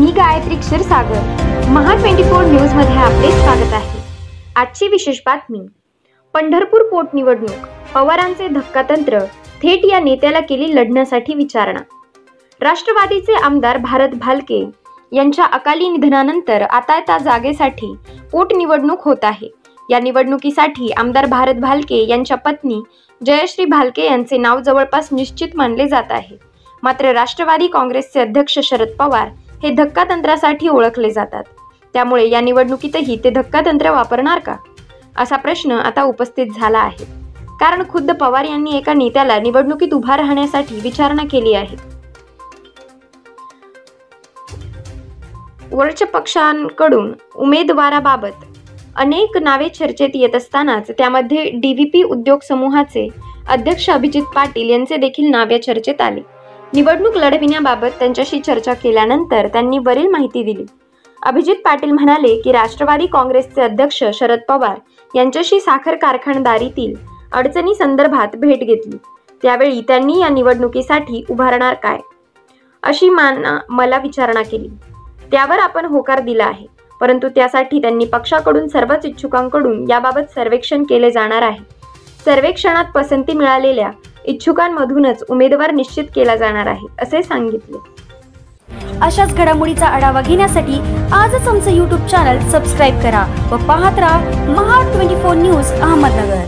मी Gayatri Kshirsagar Maha twenty four न्यूजमध्ये आपले स्वागत आहे. आजची विशेष बातमी. पंढरपूर पोटनिवडणूक पवारांचे धक्कातंत्र. थेट या नेत्याला केली लढण्यासाठी विचारणा. राष्ट्रवादीचे आमदार भारत भालके यांच्या अकाली निधनानंतर आता त्या जागेसाठी पोटनिवडणूक होत आहे. या निवडणुकीसाठी आमदार भारत भालके यांच्या पत्नी जयश्री भालके यांचे नाव जवळपास निश्चित मानले जात आहे. मात्र राष्ट्रवादी काँग्रेसचे अध्यक्ष शरद पवार हे धक्कातंत्रासाठी ओळखले जातात. त्यामुळे या निवडणुकीतही ते धक्कातंत्र वापरणार का? असा प्रश्न आता उपस्थित झाला आहे. कारण खुद्द पवार यांनी एका नेत्याला निवडणुकीत उभा राहण्यासाठी विचारणा केली आहे. वरच्या पक्षांकडून उमेदवाराबाबत अनेक नावे चर्चेत येत असतानाच त्यामध्ये डी व्ही पी उद्योग समूहाचे अध्यक्ष अभिजित पाटील यांचे देखील नाव या चर्चेत आले. निवडणूक लढविण्याबाबत त्यांच्याशी चर्चा केल्यानंतर त्यांनी वरील माहिती दिली. अभिजित पाटील म्हणाले की राष्ट्रवादी काँग्रेसचे अध्यक्ष शरद पवार यांच्याशी साखर कारखानदारीतील अडचणी संदर्भात भेट घेतली. त्यावेळी त्यांनी या निवडणुकीसाठी उभारणार काय? अशी माना मला विचारणा केली. त्यावर आपण होकार दिला आहे परंतु त्यासाठी त्यांनी पक्षाकडून सर्वच इच्छुकांकडून याबाबत सर्वेक्षण केले जाणार आहे. सर्वेक्षणात पसंती मिळालेल्या इच्छुकांमधूनच उमेदवार निश्चित केला जाणार आहे असे सांगितले. अशाच घडामोडीचा आढावा घेण्यासाठी आजच आमचं यूट्यूब चॅनल सबस्क्राईब करा व पाहत राहा Maha twenty four news Ahmednagar.